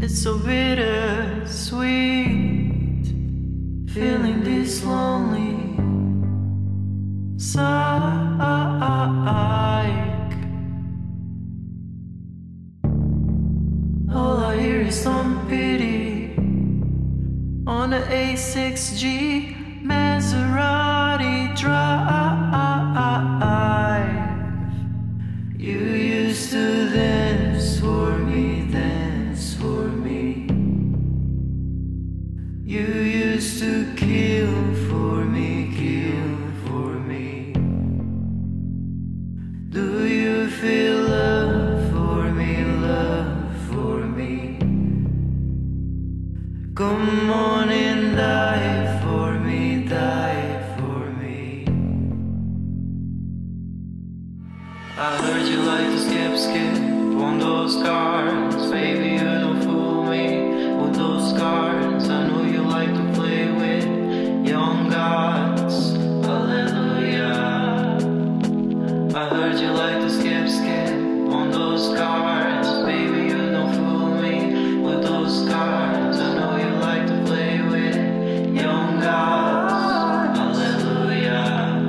It's so bitter sweet, feeling this lonely. Psych. All I hear is some pity on the A6G Maserati You used to kill for me, kill for me. Do you feel love for me, love for me? Come on and die for me, die for me. I heard you like to skip, skip on those cards. Baby, heard you like to skip, skip on those cards. Baby, you don't fool me with those cards. I know you like to play with young gods. Hallelujah.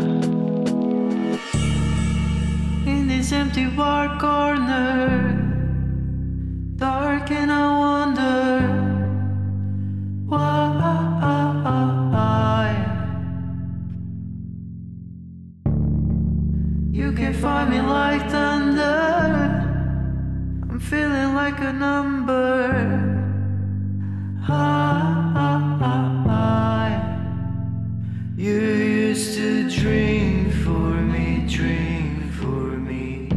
In this empty bar corner, dark and I like a number. I, you used to dream for me, dream for me.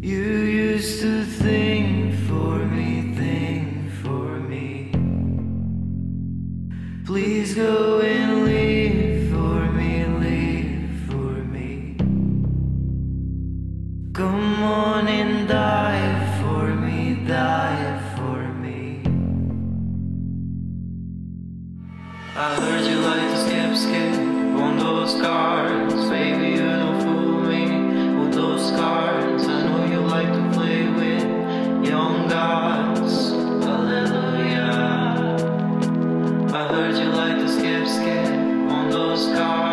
You used to think for me, think for me. Please go and leave for me, leave for me. Come on and die. I heard you like to skip, skip on those cards. Baby, you don't fool me with those cards. I know you like to play with young gods. Hallelujah. I heard you like to skip, skip on those cards.